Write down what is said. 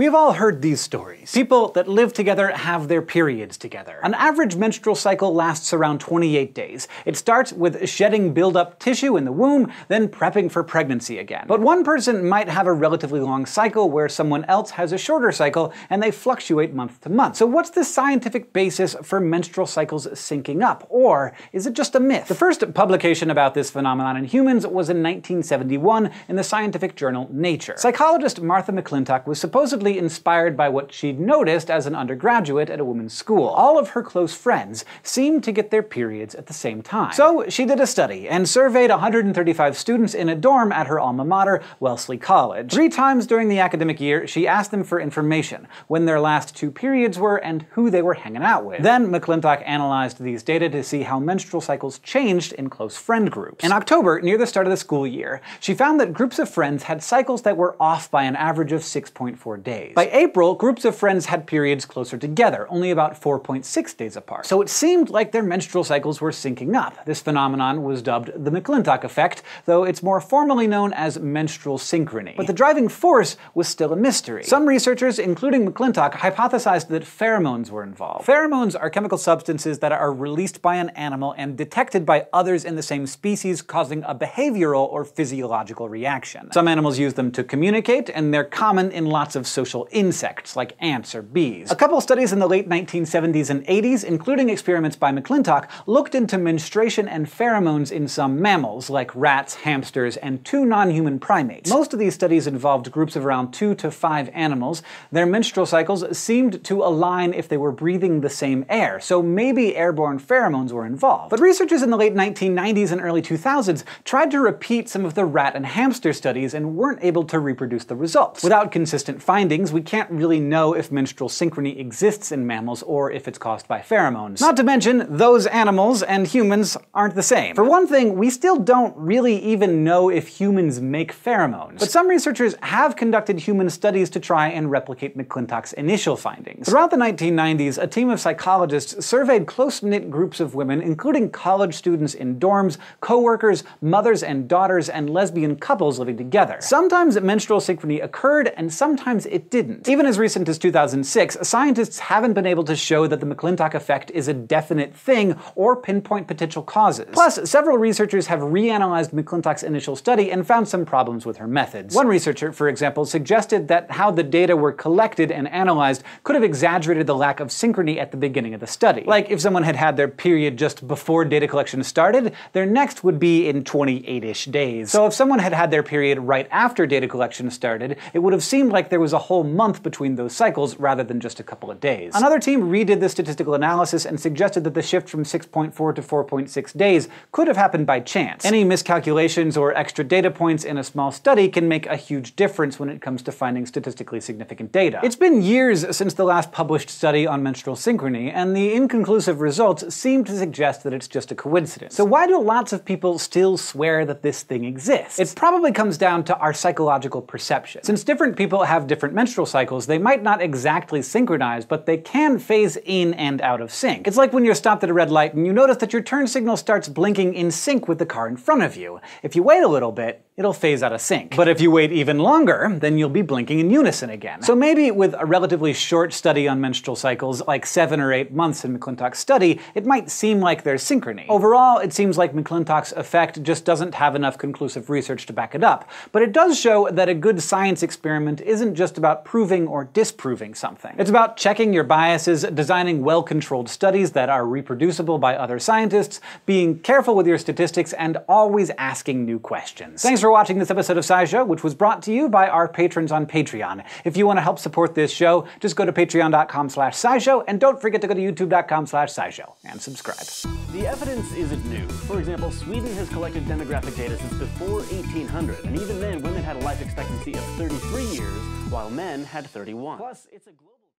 We've all heard these stories. People that live together have their periods together. An average menstrual cycle lasts around 28 days. It starts with shedding buildup tissue in the womb, then prepping for pregnancy again. But one person might have a relatively long cycle where someone else has a shorter cycle, and they fluctuate month to month. So what's the scientific basis for menstrual cycles syncing up? Or is it just a myth? The first publication about this phenomenon in humans was in 1971 in the scientific journal Nature. Psychologist Martha McClintock was supposedly inspired by what she'd noticed as an undergraduate at a women's school. All of her close friends seemed to get their periods at the same time. So she did a study and surveyed 135 students in a dorm at her alma mater, Wellesley College. Three times during the academic year, she asked them for information, when their last two periods were and who they were hanging out with. Then McClintock analyzed these data to see how menstrual cycles changed in close friend groups. In October, near the start of the school year, she found that groups of friends had cycles that were off by an average of 6.4 days days. By April, groups of friends had periods closer together, only about 4.6 days apart. So it seemed like their menstrual cycles were syncing up. This phenomenon was dubbed the McClintock effect, though it's more formally known as menstrual synchrony. But the driving force was still a mystery. Some researchers, including McClintock, hypothesized that pheromones were involved. Pheromones are chemical substances that are released by an animal and detected by others in the same species, causing a behavioral or physiological reaction. Some animals use them to communicate, and they're common in lots of social insects like ants or bees. A couple studies in the late 1970s and 80s, including experiments by McClintock, looked into menstruation and pheromones in some mammals like rats, hamsters, and two non-human primates. Most of these studies involved groups of around two to five animals. Their menstrual cycles seemed to align if they were breathing the same air, so maybe airborne pheromones were involved. But researchers in the late 1990s and early 2000s tried to repeat some of the rat and hamster studies and weren't able to reproduce the results. Without consistent findings, we can't really know if menstrual synchrony exists in mammals or if it's caused by pheromones. Not to mention, those animals and humans aren't the same. For one thing, we still don't really even know if humans make pheromones. But some researchers have conducted human studies to try and replicate McClintock's initial findings. Throughout the 1990s, a team of psychologists surveyed close-knit groups of women, including college students in dorms, co-workers, mothers and daughters, and lesbian couples living together. Sometimes menstrual synchrony occurred, and sometimes it didn't. Even as recent as 2006, scientists haven't been able to show that the McClintock effect is a definite thing or pinpoint potential causes. Plus, several researchers have reanalyzed McClintock's initial study and found some problems with her methods. One researcher, for example, suggested that how the data were collected and analyzed could have exaggerated the lack of synchrony at the beginning of the study. Like if someone had had their period just before data collection started, their next would be in 28-ish days. So if someone had had their period right after data collection started, it would have seemed like there was a whole month between those cycles rather than just a couple of days. Another team redid the statistical analysis and suggested that the shift from 6.4 to 4.6 days could have happened by chance. Any miscalculations or extra data points in a small study can make a huge difference when it comes to finding statistically significant data. It's been years since the last published study on menstrual synchrony, and the inconclusive results seem to suggest that it's just a coincidence. So why do lots of people still swear that this thing exists? It probably comes down to our psychological perception. Since different people have different menstrual cycles, they might not exactly synchronize, but they can phase in and out of sync. It's like when you're stopped at a red light and you notice that your turn signal starts blinking in sync with the car in front of you. If you wait a little bit, it'll phase out of sync. But if you wait even longer, then you'll be blinking in unison again. So maybe with a relatively short study on menstrual cycles, like seven or eight months in McClintock's study, it might seem like there's synchrony. Overall, it seems like McClintock's effect just doesn't have enough conclusive research to back it up. But it does show that a good science experiment isn't just about proving or disproving something. It's about checking your biases, designing well-controlled studies that are reproducible by other scientists, being careful with your statistics, and always asking new questions. Thanks for watching this episode of SciShow, which was brought to you by our patrons on Patreon. If you want to help support this show, just go to patreon.com slash scishow, and don't forget to go to youtube.com slash scishow and subscribe. The evidence isn't new. For example, Sweden has collected demographic data since before 1800, and even then women had a life expectancy of 33 years, while men had 31. Plus, it's a global